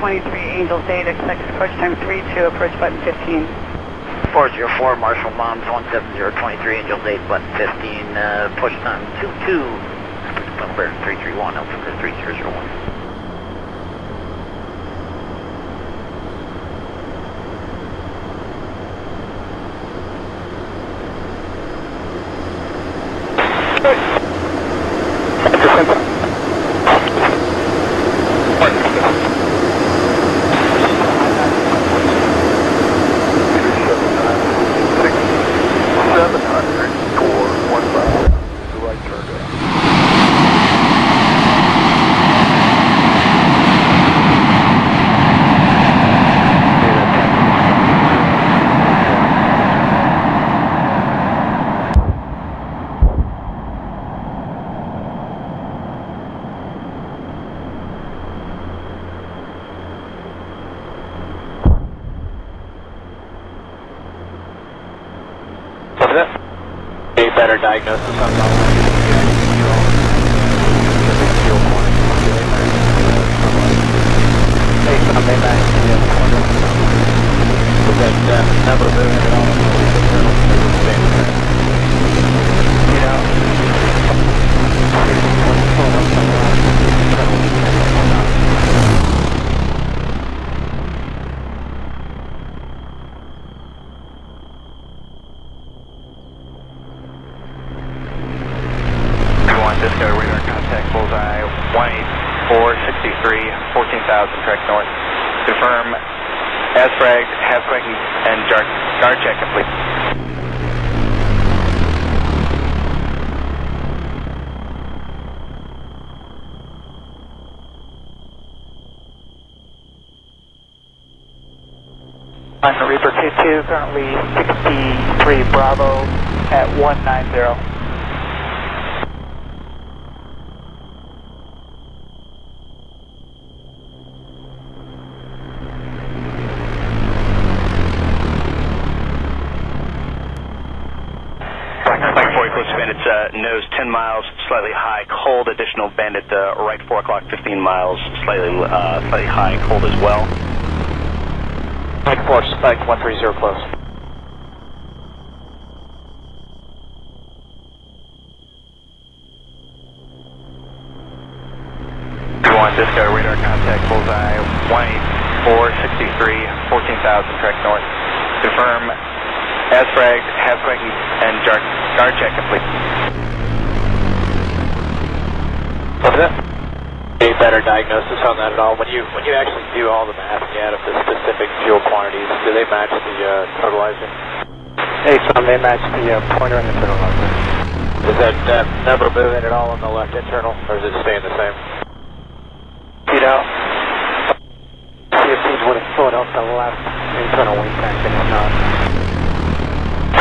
17023, Angels 8, expected approach time 32, approach button 15. 404, Marshall Moms 17023, Angels 8, button 15, uh, push time 22, Mike 4, spike 130 close. One Disco radar contact bullseye 18463 14,000 correct north. Confirm ASFRAG, HAZQUAC, and jar, guard check complete. What's that? A better diagnosis on that at all? When you when you actually do all the math and you add up the specific fuel quantities, do they match the uh, totalizer? Hey, son, they match the uh, pointer and the totalizer. Is that uh, number moving at all on the left internal, or is it staying the same? You know, CFC's winning Philadelphia left internal wing tank, and it's not.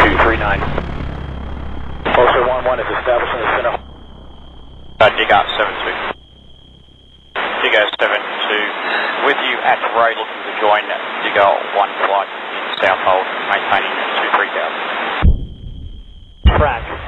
239. Pulsar 1-1 is establishing the center. Uh, dig out 7-2. Out 7-2. With you at road looking to join dig 1 flight in South Hold, maintaining 2-3000. Track.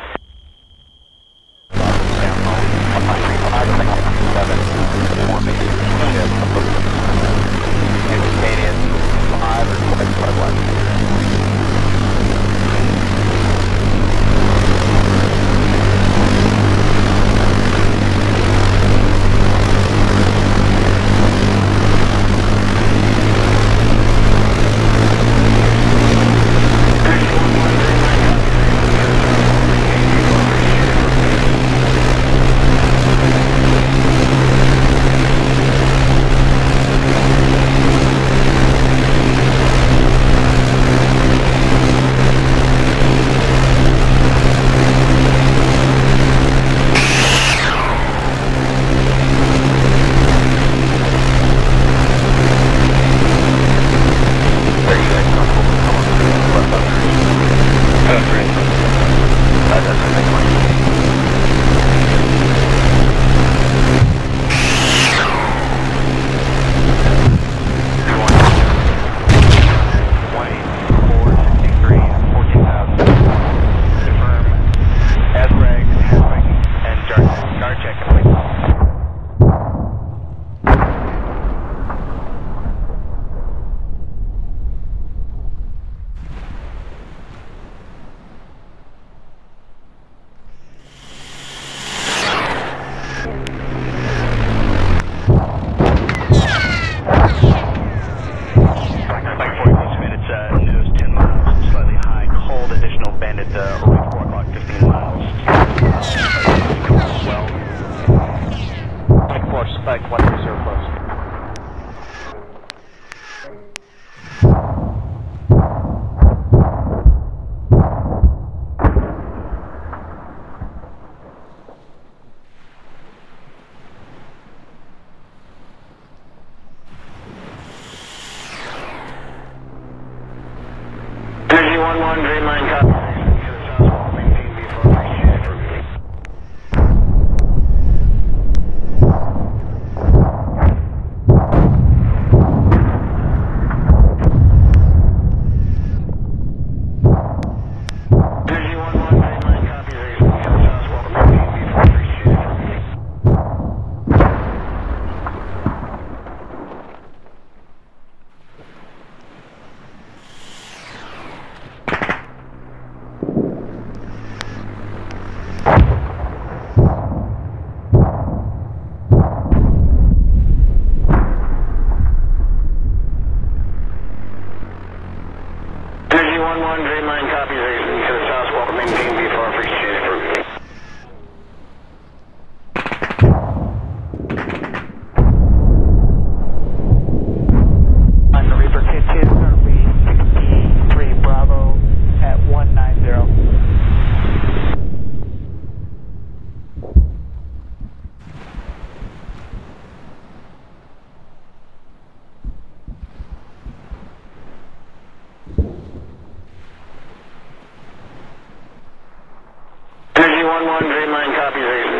111, Dreamline copies 8.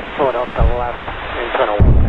Have thought the left internal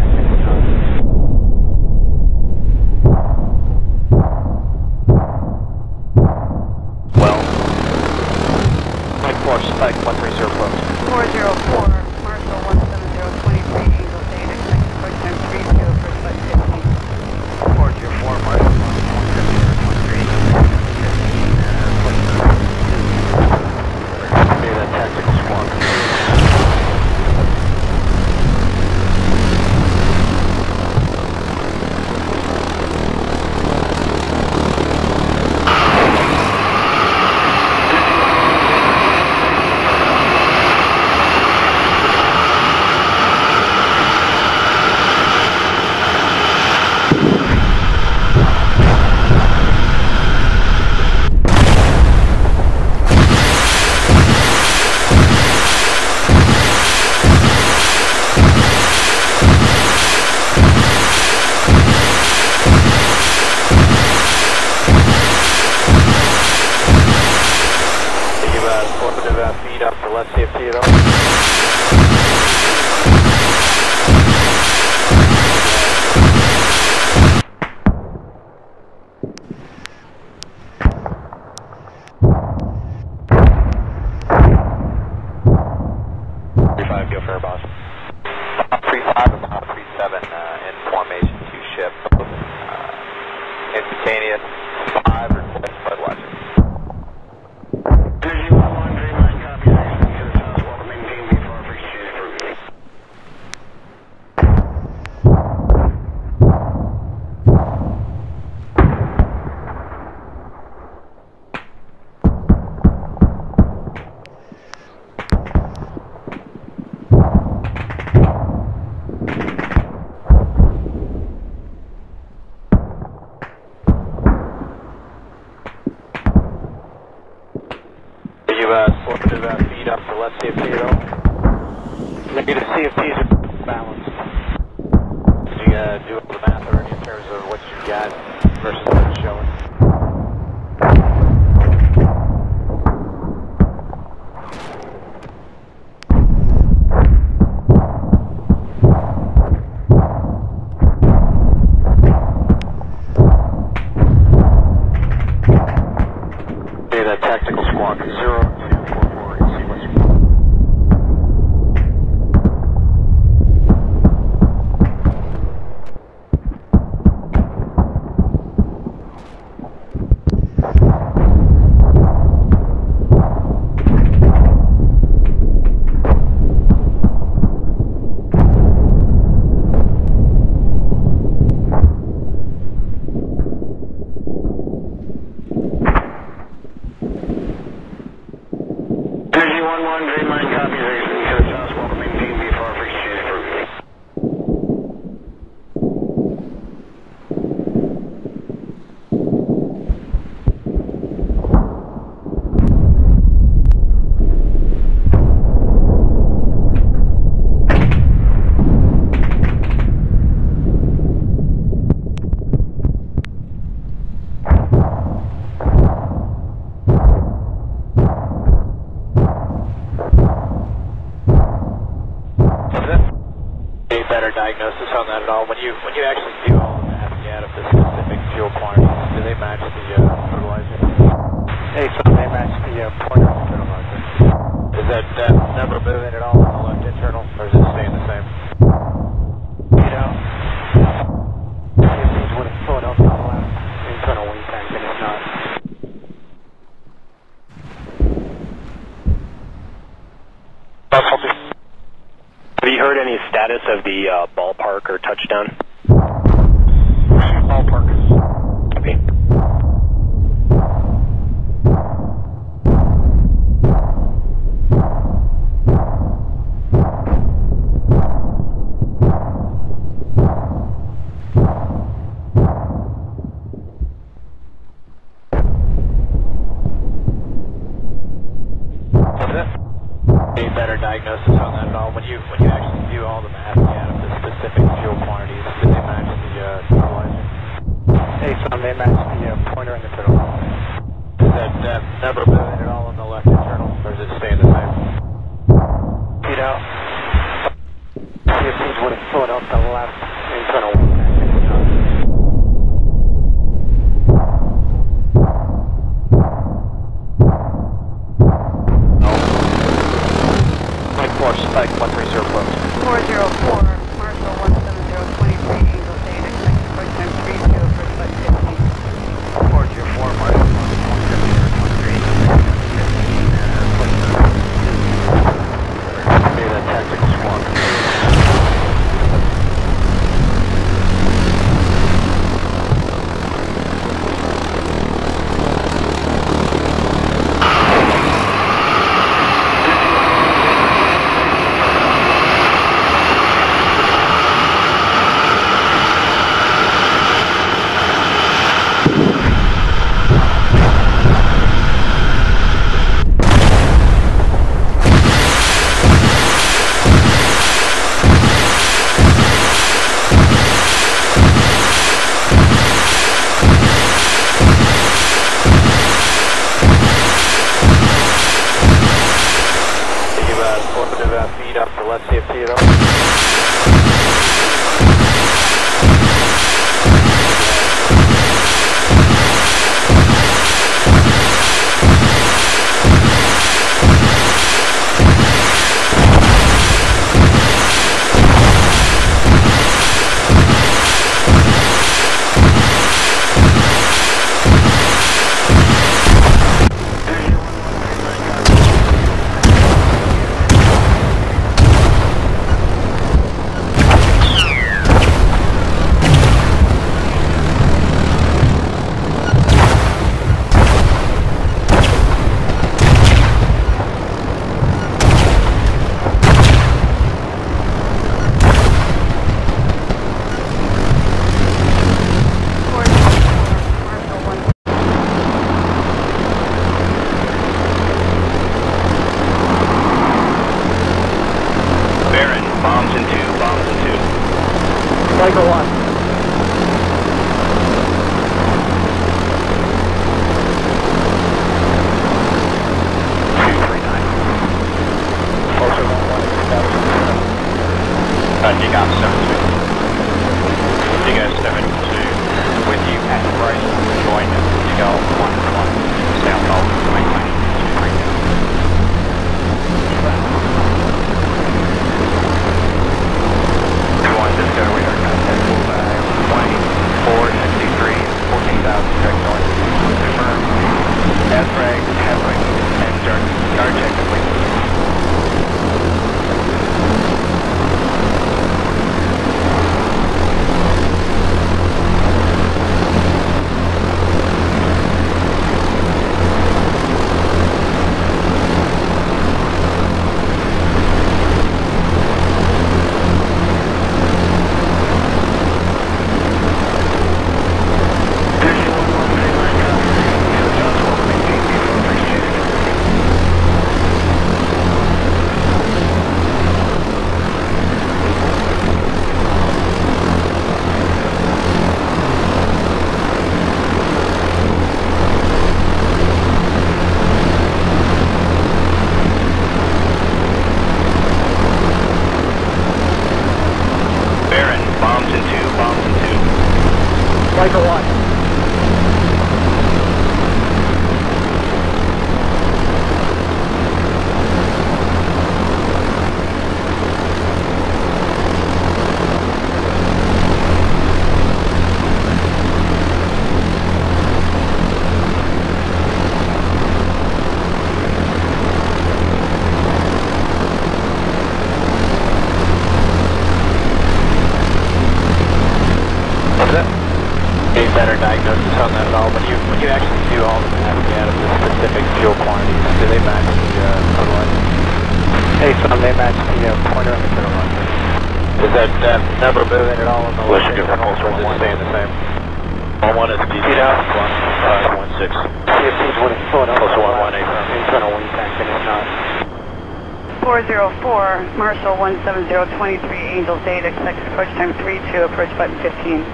404, Marshall 17023, Angels 8, expect approach time 32, approach button 15.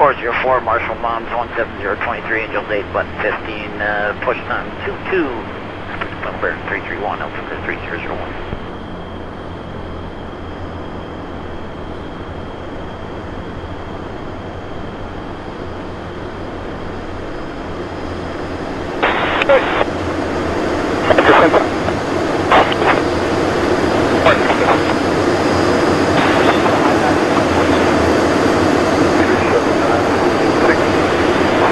404, Marshall Moms 17023, Angels 8, button 15, uh, push time 22, number 331, altimeter 3001.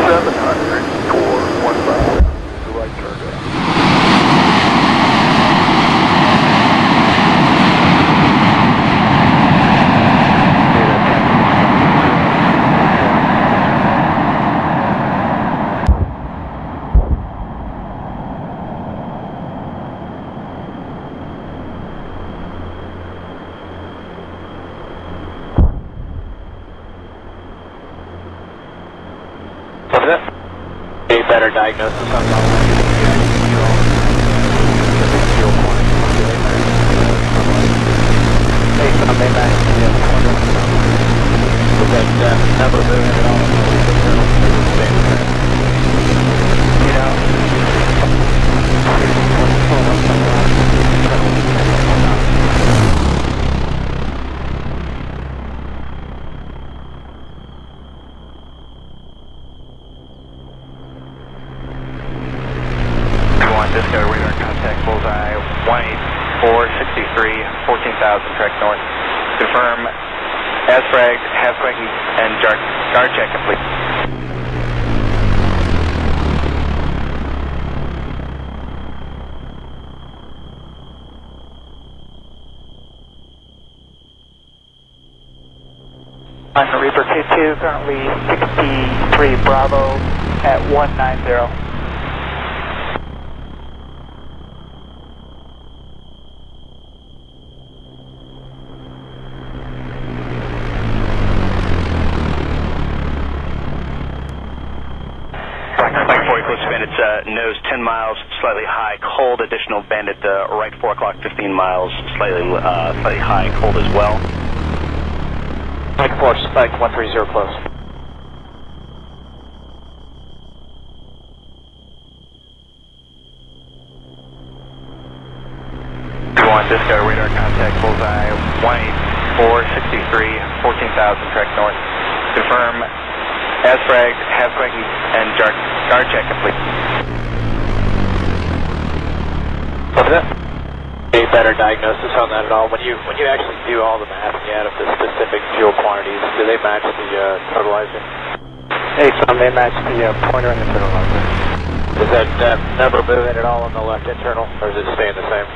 Seven hundred four one five. The right turn down. What's that? A better diagnosis on that Hey, Tom, they match the uh, pointer on the turtle line. Is that uh, number moving at all on the left internal, or is it staying the same? You know? One Disco radar contact bullseye 18463 14,000 track north. Confirm ASFRAG, halfwing, and jar, guard check complete. On Reaper 2-2, currently 63 Bravo at 190. Like 40 close spin, it's uh, nose 10 miles, slightly high, cold, additional bandit, uh, right 4 o'clock, 15 miles, slightly, uh, slightly high, cold as well. Mike 4, spike 130 close. One Disco radar contact bullseye 18463 14,000 track north. Confirm ASFRAG, halfwing, and jar, guard check complete. What's that? A better diagnosis on that at all? When you when you actually do all the math and you add up the specific fuel quantities, do they match the uh, totalizer? Hey, Tom, they match the uh, pointer and the totalizer. Is that uh, number moving at all on the left internal, or is it staying the same?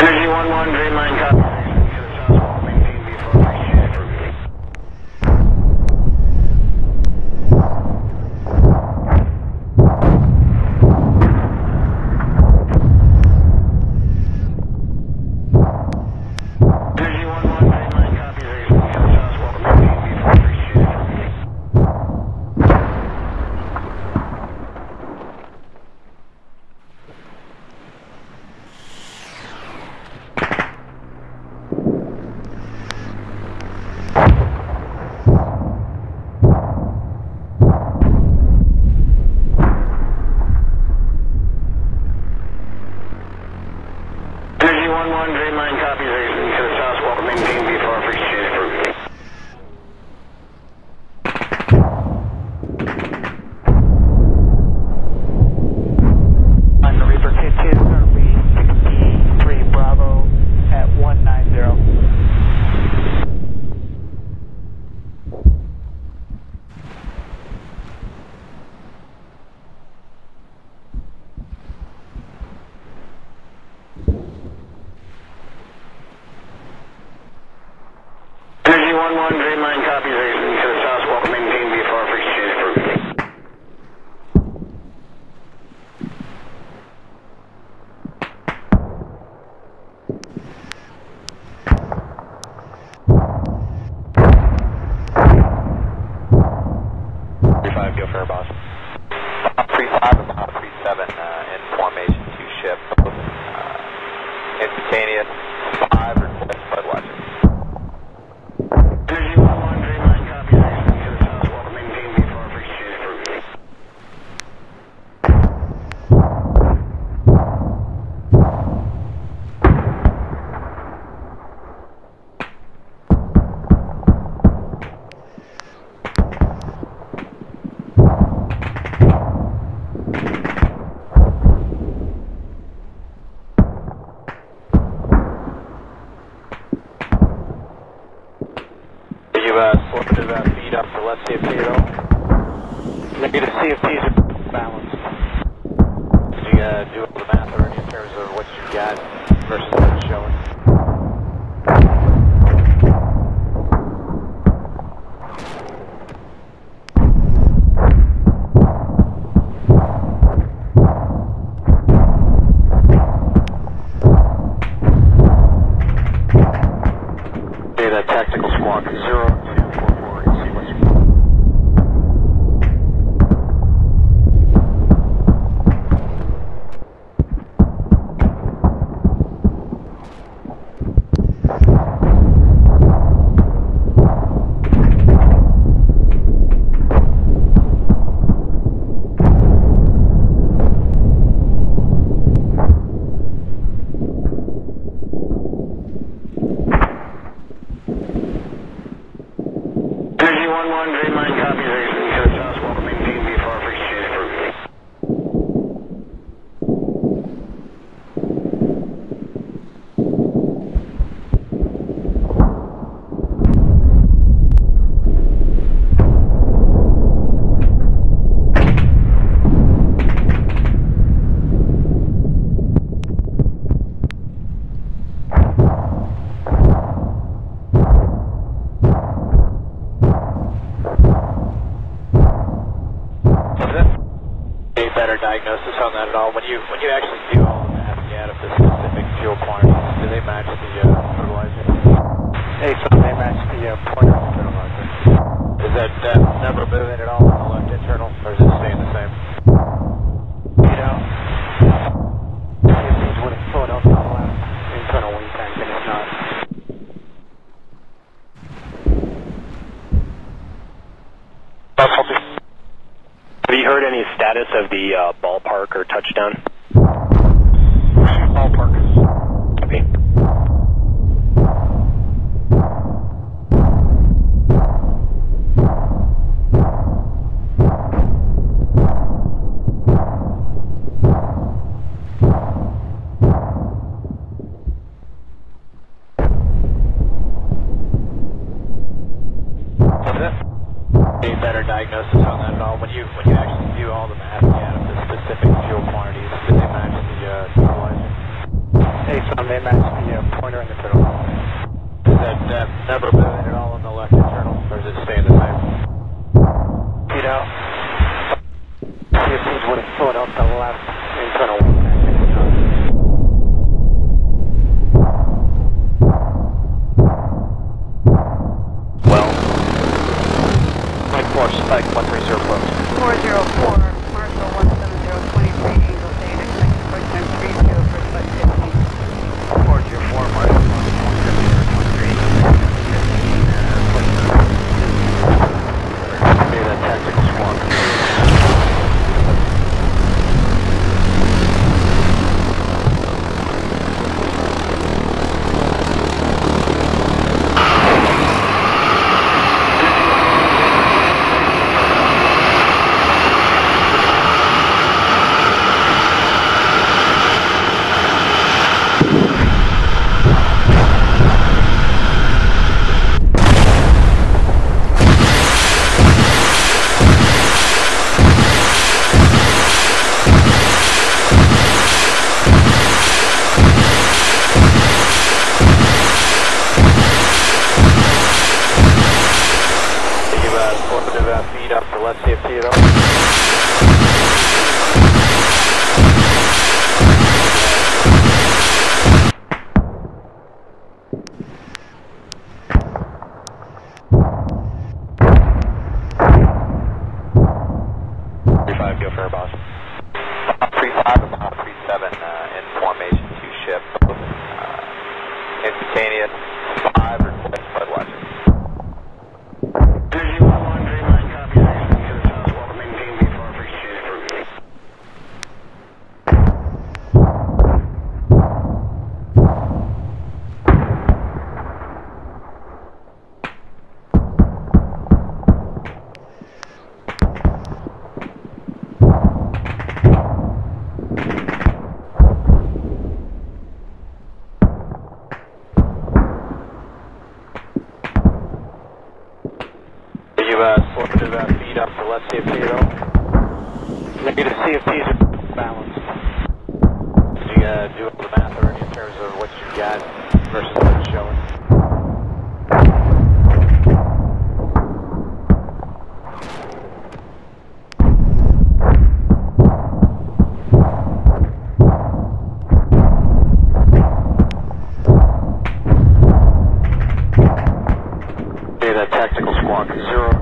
Energy 1-1, Dreamline, copy. better diagnosis on that at all? When you when you actually do all of that, you add the specific fuel quantities, do they match the uh, totalizer? They, they match the uh, pointer totalizer. Is that, uh, that number moving at all on the left internal, or is it staying the same? the uh, ballpark or touchdown? Squawk zero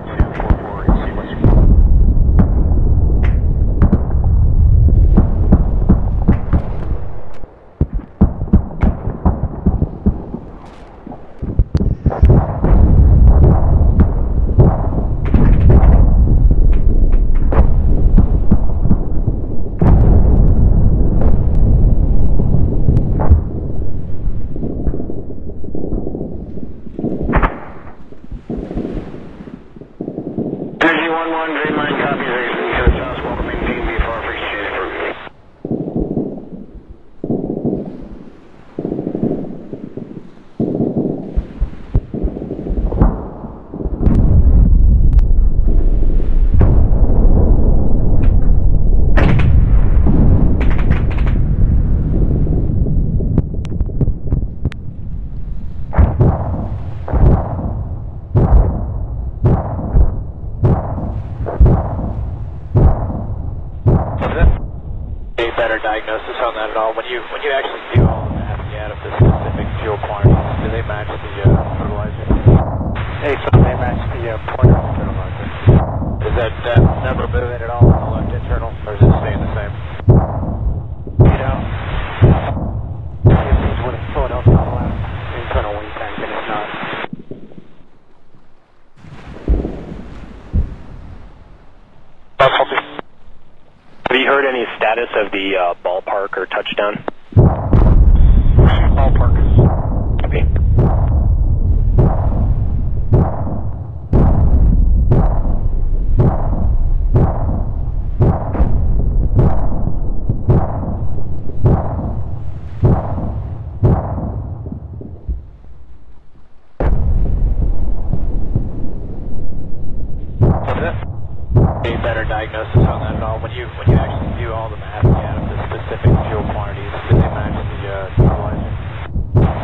diagnosis on that at all? When you when you actually do all the math out of the specific fuel quantities, do they match the uh.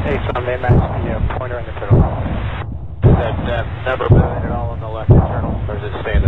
Hey, son, they match the uh, pointer in the turtle. Does that, that number move at all on the left internal, or does it stay in the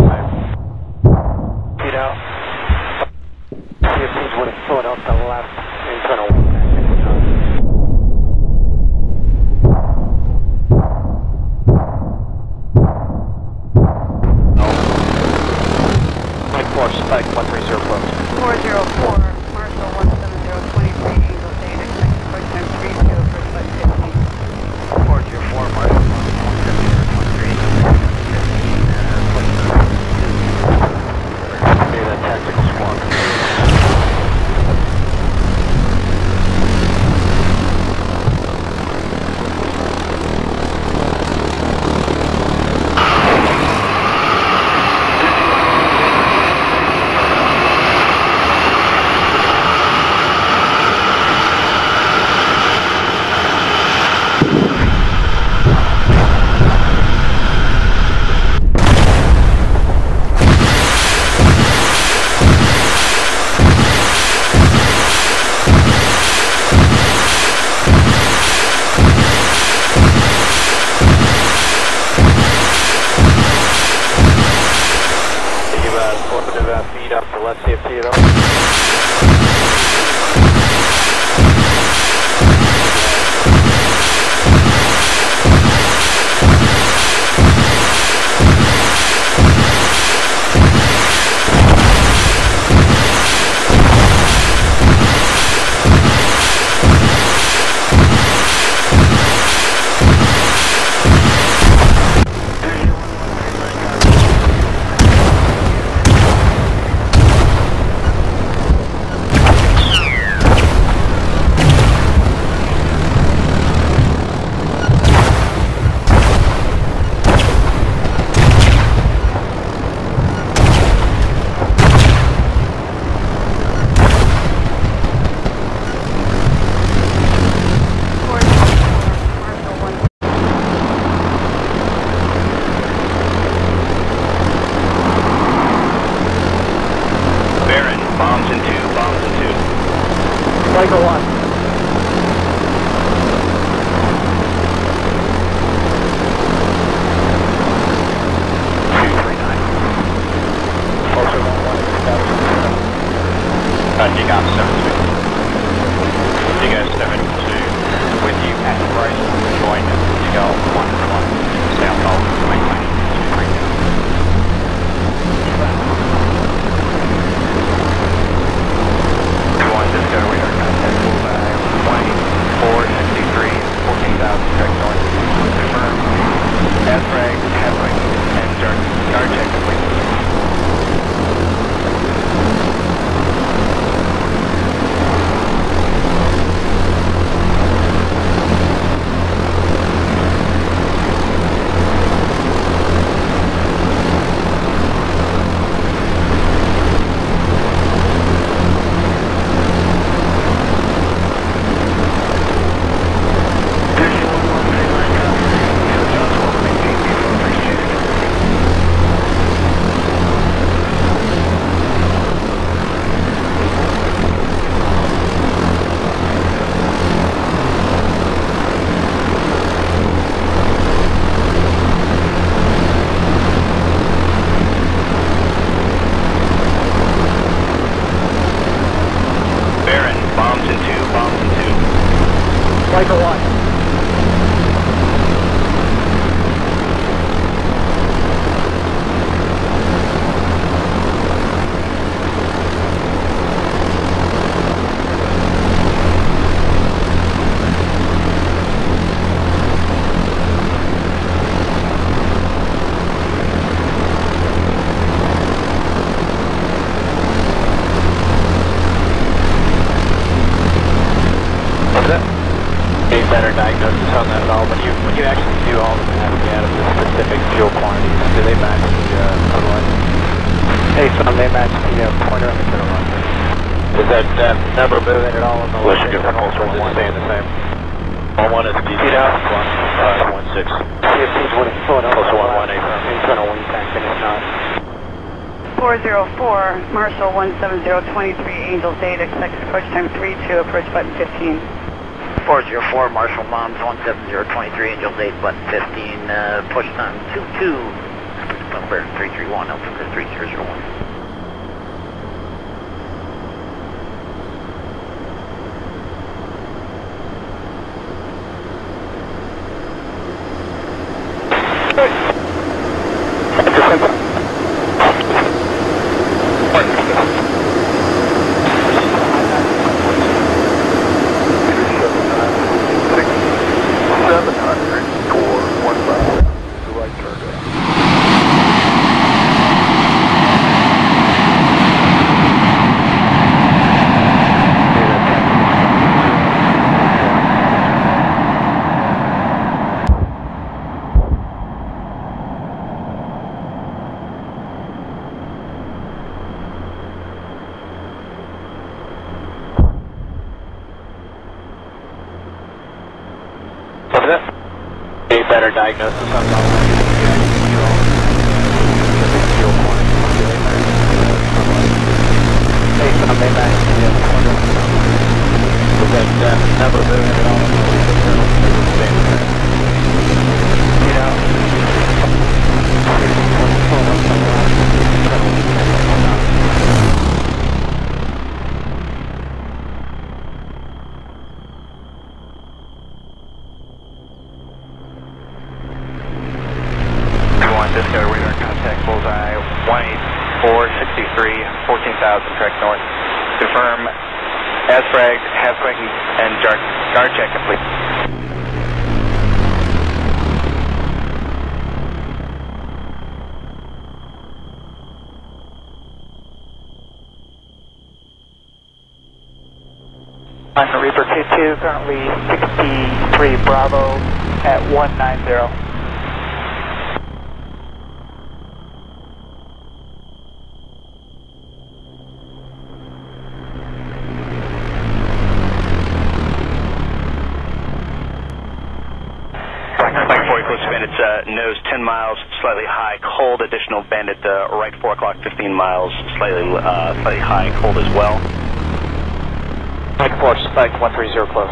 Spike 130 close.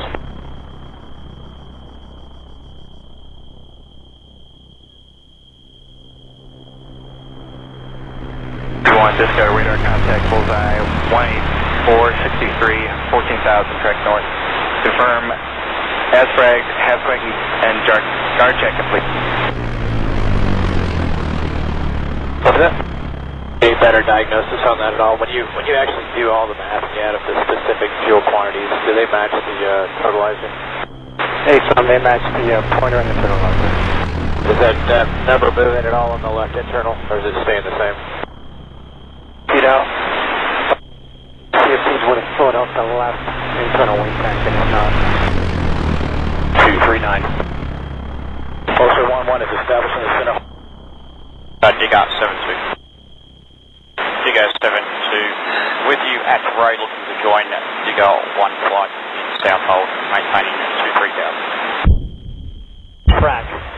One Disco radar contact bullseye 18463, 14,000 correct north. Confirm as fragged, has quaking, and jar, guard check complete. What's that? Better diagnosis on that at all? When you when you actually do all the math and you add up the specific fuel quantities, do they match the uh, totalizer? Hey, Tom, they match the uh, pointer and the totalizer. Is that uh, number moving at all on the left internal, or is it staying the same? You know, CFC's would have flown off the left internal wing tank, and it's not. 239. Officer 1-1 is establishing the center. Uh, dig out 72. Dig 72. With you at Ray looking to join Dig out 1 flight in South Hold, maintaining 23000. Track.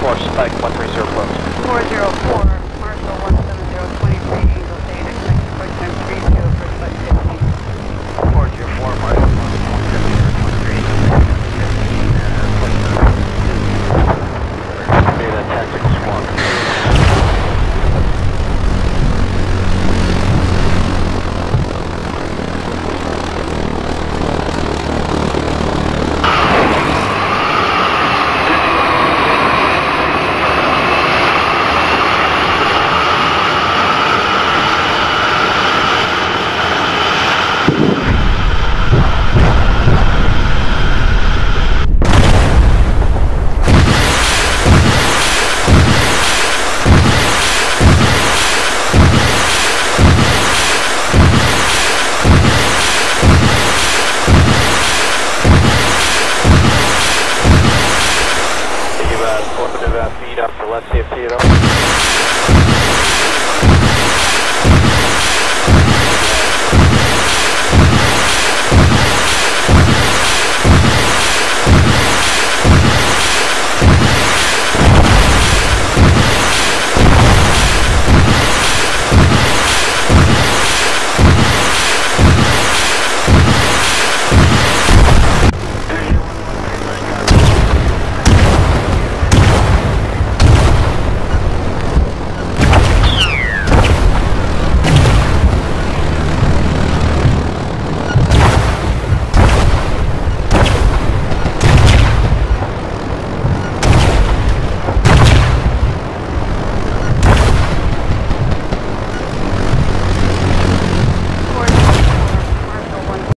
4, Spike 130 close. 404,